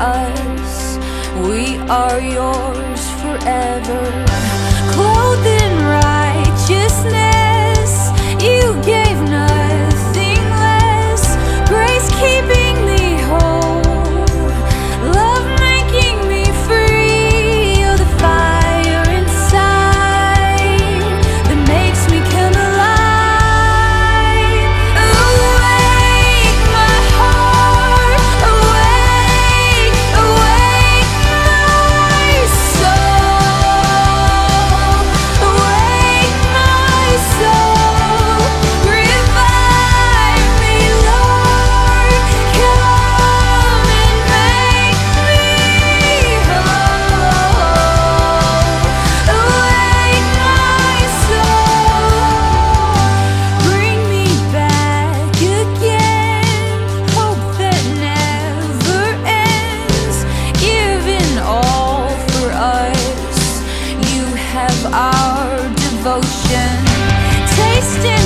us. We are yours. of our devotion. Tasted